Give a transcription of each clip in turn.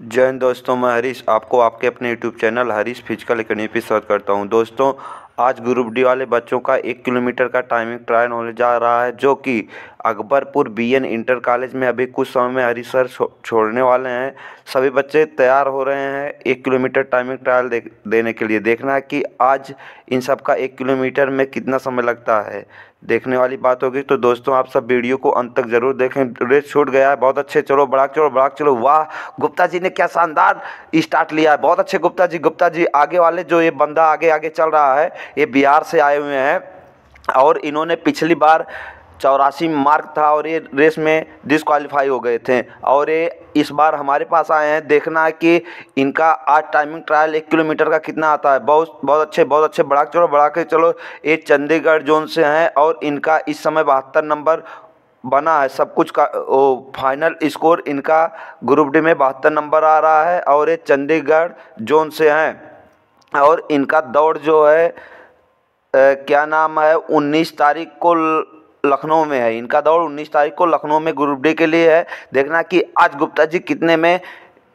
जय हिंद दोस्तों, मैं हरीश आपको आपके अपने YouTube channel Harish physical academy पे स्वागत करता हूँ। दोस्तों आज ग्रुप डी वाले बच्चों का एक किलोमीटर का टाइमिंग ट्रायल होने जा रहा है जो कि Akbarpur B N inter college में अभी कुछ समय में हरी सर छोड़ने वाले हैं। सभी बच्चे तैयार हो रहे हैं एक किलोमीटर टाइमिंग ट्रायल दे, देने के लिए। देखना है कि आज इन सब का एक किलोमीटर में कितना समय लगता है। देखने वाली बात होगी। तो दोस्तों आप सब वीडियो को अंत तक ज़रूर देखें। रेस छूट गया है। बहुत अच्छे चलो बड़ाक चलो बड़ाक चलो। वाह गुप्ता जी ने क्या शानदार स्टार्ट लिया है। बहुत अच्छे गुप्ता जी गुप्ता जी आगे वाले जो ये बंदा आगे आगे चल रहा है ये बिहार से आए हुए हैं और इन्होंने पिछली बार चौरासी मार्क था और ये रेस में डिसक्वालीफाई हो गए थे। और ये इस बार हमारे पास आए हैं। देखना है कि इनका आज टाइमिंग ट्रायल एक किलोमीटर का कितना आता है। बहुत बहुत अच्छे बहुत अच्छे। बढ़ा के चलो, बढ़ा के चलो। ये चंडीगढ़ जोन से हैं और इनका इस समय बहत्तर नंबर बना है। सब कुछ का वो फाइनल स्कोर इनका ग्रुप डी में बहत्तर नंबर आ रहा है और ये चंडीगढ़ जोन से हैं। और इनका दौड़ जो है क्या नाम है? उन्नीस तारीख को लखनऊ में है। इनका दौड़ उन्नीस तारीख को लखनऊ में ग्रुप डी के लिए है। देखना कि आज गुप्ता जी कितने में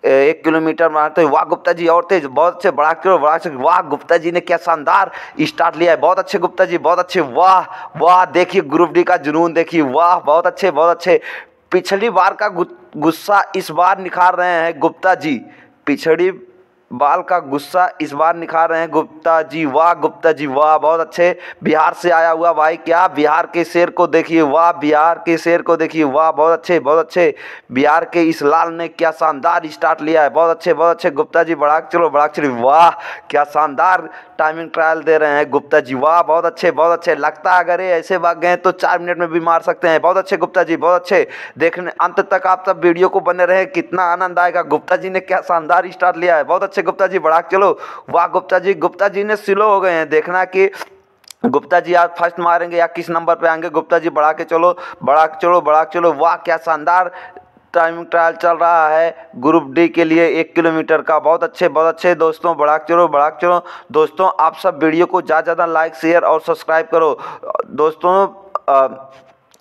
एक किलोमीटर मारते वाह गुप्ता जी और तेज, बहुत अच्छे बड़ा किलो बड़ा अच्छे वाह गुप्ता जी ने क्या शानदार स्टार्ट लिया है। बहुत अच्छे गुप्ता जी, बहुत अच्छे। वाह वाह, देखिए ग्रुप डी का जुनून, देखिए। वाह, बहुत अच्छे बहुत अच्छे। पिछली बार का गुस्सा इस बार निखार रहे हैं गुप्ता जी। पिछड़ी बाल का गुस्सा इस बार निखार रहे हैं। गुप्ता जी वाह, गुप्ता जी वाह, बहुत अच्छे। बिहार से आया हुआ भाई क्या? बिहार के शेर को देखिए, वाह, बिहार के शेर को देखिए, वाह, बहुत अच्छे बहुत अच्छे। बिहार के इस लाल ने क्या शानदार स्टार्ट लिया है। बहुत अच्छे बहुत अच्छे। गुप्ता जी बढ़ा, चलो बढ़ा चलो वाह, क्या शानदार टाइमिंग ट्रायल दे रहे हैं। गुप्ता जी वाह, बहुत अच्छे बहुत अच्छे। लगता है अगर ये ऐसे भाग गए तो चार मिनट में भी मार सकते हैं। बहुत अच्छे, गुप्ता जी, बहुत अच्छे। देखने, अंत तक आप सब वीडियो को बने रहे, कितना आनंद आएगा। गुप्ता जी ने क्या शानदार स्टार्ट लिया है। बहुत अच्छे गुप्ता जी बढ़ा चलो। वाह गुप्ता जी गुप्ता जी ने स्लो हो गए हैं। देखना कि गुप्ता जी आज फ़र्स्ट मारेंगे या किस नंबर पे आएँगे गुप्ता जी बढ़ा के चलो बढ़ा के चलो बढ़ा के चलो। वाह क्या शानदार टाइमिंग ट्रायल चल रहा है। ग्रुप डी के लिए एक किलोमीटर का बहुत अच्छे बहुत अच्छे दोस्तों बढ़ा चलो बढ़ा चलो। दोस्तों आप सब वीडियो को ज़्यादा ज़्यादा लाइक शेयर और सब्सक्राइब करो। दोस्तों आ,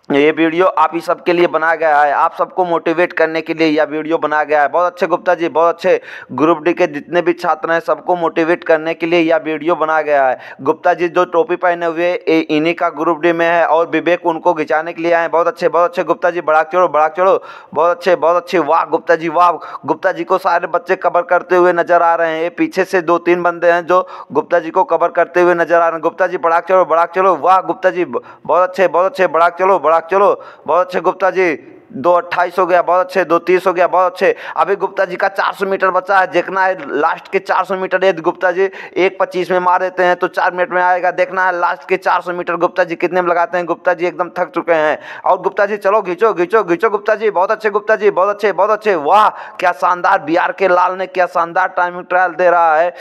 ये वीडियो आप ही सबके लिए बनाया गया है। आप सबको मोटिवेट करने के लिए यह वीडियो बनाया गया है। बहुत अच्छे गुप्ता जी, बहुत अच्छे ग्रुप डी के जितने भी छात्र हैं, सबको मोटिवेट करने के लिए यह वीडियो बनाया गया है। गुप्ता जी जो टोपी पहने हुए इन्हीं का ग्रुप डी में है और विवेक उनको खिंचाने के लिए आए बहुत अच्छे बहुत अच्छे गुप्ता जी बड़ा चढ़ो बड़ा चढ़ो। बहुत अच्छे बहुत अच्छे। वाह गुप्ता जी, वाह। गुप्ता जी को सारे बच्चे कवर करते हुए नज़र आ रहे हैं। ये पीछे से दो तीन बंदे हैं जो गुप्ता जी को कवर करते हुए नज़र आ रहे हैं। गुप्ता जी बड़ा चढ़ो बड़ा चढ़ो। वाह गुप्ता जी बहुत अच्छे बहुत अच्छे बड़ा चलो बड़ा चलो, बहुत अच्छे गुप्ता जी, दो अट्ठाईस हो गया, बहुत अच्छे, दो तीस हो गया, बहुत अच्छे। अभी गुप्ता जी का 400 मीटर बचा है, देखना है, लास्ट के 400 मीटर यदि गुप्ता जी एक पच्चीस में मार देते हैं तो चार मिनट में आएगा, देखना है, लास्ट के 400 मीटर गुप्ता जी कितने में लगाते हैं, गुप्ता जी एकदम थक चुके हैं। और गुप्ता जी, चलो, घींचो घींचो घींचो, गुप्ता जी, बहुत अच्छे, गुप्ता जी, बहुत अच्छे बहुत अच्छे, वाह, क्या शानदार, बिहार के लाल ने क्या शानदार टाइमिंग ट्रायल दे रहा है।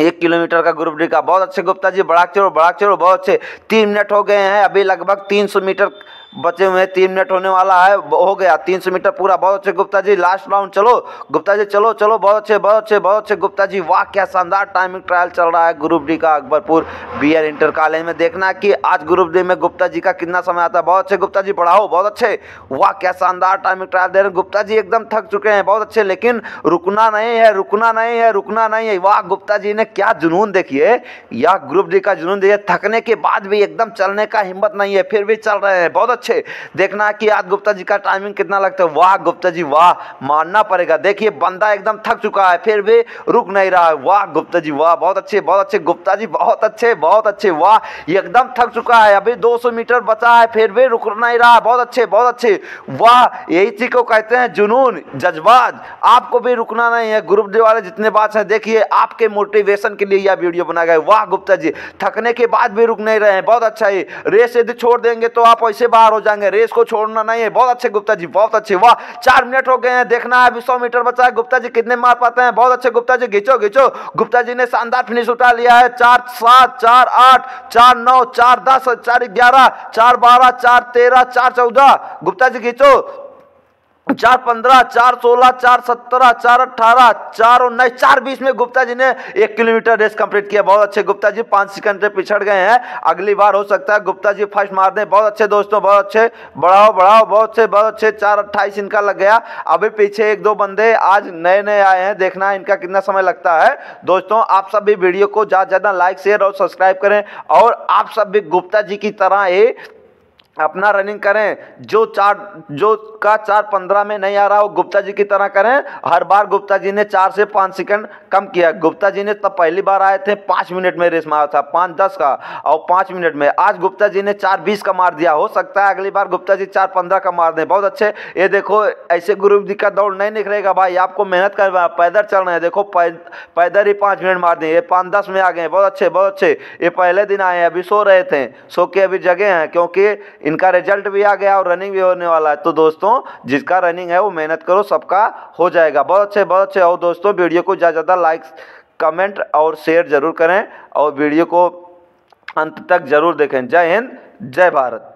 एक किलोमीटर का ग्रुप डी का। बहुत अच्छे गुप्ता जी, बड़ा चलो बड़ा चलो बहुत अच्छे। तीन मिनट हो गए हैं, अभी लगभग तीन सौ मीटर बचे हुए तीन मिनट होने वाला है हो गया, तीन सौ मीटर पूरा। बहुत अच्छे गुप्ता जी लास्ट राउंड चलो। गुप्ता जी चलो चलो, बहुत अच्छे बहुत अच्छे बहुत अच्छे। गुप्ता जी वाह, क्या शानदार टाइमिंग ट्रायल चल रहा है ग्रुप डी का Akbarpur B R inter college में। देखना कि आज ग्रुप डी में गुप्ता जी का कितना समय आता है। बहुत अच्छे गुप्ता जी बढ़ाओ, बहुत अच्छे। वाह, क्या शानदार टाइमिंग ट्रायल दे रहे हैं। गुप्ता जी एकदम थक चुके हैं, बहुत अच्छे, लेकिन रुकना नहीं है, रुकना नहीं है, रुकना नहीं है। वाह गुप्ता जी ने क्या जुनून देखिए। या ग्रुप डी का जुनून देखिए। थकने के बाद भी एकदम चलने का हिम्मत नहीं है, फिर भी चल रहे हैं। बहुत अच्छे अच्छे। देखना कि आज गुप्ता जी का टाइमिंग कितना लगता है। वाह गुप्ता जी वाह, मानना पड़ेगा। देखिए, बंदा एकदम थक चुका है, फिर भी रुक नहीं रहा है। वाह गुप्ता जी वाह, बहुत अच्छे बहुत अच्छे। गुप्ता जी बहुत अच्छे बहुत अच्छे। वाह एकदम थक चुका है। अभी 200 मीटर बचा है, फिर भी रुक नहीं रहा बहुत अच्छे बहुत अच्छे। वाह, यही चीज़ को कहते हैं जुनून, जज्बात। आपको भी रुकना नहीं है। ग्रुप डी वाले जितने बात है, देखिए, आपके मोटिवेशन के लिए यह वीडियो बनाया गया वाह गुप्ता जी थकने के बाद भी रुक नहीं रहे हैं। बहुत अच्छा है। रेस यदि छोड़ देंगे तो आप ऐसे बाहर हो जाएँगे। रेस को छोड़ना नहीं है। बहुत अच्छे गुप्ता जी, बहुत अच्छे। वाह, चार मिनट हो गए हैं। देखना है, अभी सौ मीटर बचा है। गुप्ता जी कितने मार पाते हैं? बहुत अच्छे गुप्ता जी, घिंचो घिंचो। गुप्ता जी ने शानदार फिनिश उठा लिया है। चार, सात, चार, आठ, चार, नौ, चार, दस, चार, ग्यारह, चार, बारह, चार, तेरह, चार, चौदह। गुप्ता जी घिंचो। चार पंद्रह, चार सोलह, चार सत्रह, चार अट्ठारह चार उन्नीस, चार बीस में गुप्ता जी ने एक किलोमीटर रेस कंप्लीट किया। बहुत अच्छे गुप्ता जी, पाँच सेकंड से पिछड़ गए हैं। अगली बार हो सकता है गुप्ता जी फ़र्स्ट मार दें। बहुत अच्छे दोस्तों, बहुत अच्छे। बढ़ाओ बढ़ाओ, बहुत अच्छे बहुत अच्छे। चार अट्ठाईस इनका लग गया। अभी पीछे एक दो बंदे आज नए नए आए हैं। देखना इनका कितना समय लगता है। दोस्तों, आप सब भी वीडियो को ज़्यादा ज़्यादा लाइक, शेयर और सब्सक्राइब करें। और आप सब भी गुप्ता जी की तरह ये अपना रनिंग करें, जो चार, जो का चार पंद्रह में नहीं आ रहा हो, गुप्ता जी की तरह करें। हर बार गुप्ता जी ने चार से पाँच सेकंड कम किया। गुप्ता जी ने तब पहली बार आए थे, पाँच मिनट में रेस मारा था, पाँच दस का, और पाँच मिनट में। आज गुप्ता जी ने चार बीस का मार दिया, हो सकता है अगली बार गुप्ता जी चार पंद्रह का मार दें। बहुत अच्छे। ये देखो, ऐसे गुरु जी का दौड़ नहीं निकलेगा, भाई। आपको मेहनत कर पैदल चल रहे हैं। देखो पैदल ही पाँच मिनट मार दें ये पाँच दस में आ गए बहुत अच्छे बहुत अच्छे। ये पहले दिन आए हैं, अभी सो रहे थे। सो के अभी जगह हैं, क्योंकि इनका रिज़ल्ट भी आ गया और रनिंग भी होने वाला है। तो दोस्तों, जिसका रनिंग है, वो मेहनत करो, सबका हो जाएगा। बहुत अच्छे बहुत अच्छे। और दोस्तों वीडियो को ज़्यादा ज़्यादा लाइक कमेंट और शेयर ज़रूर करें और वीडियो को अंत तक ज़रूर देखें। जय हिंद, जय भारत।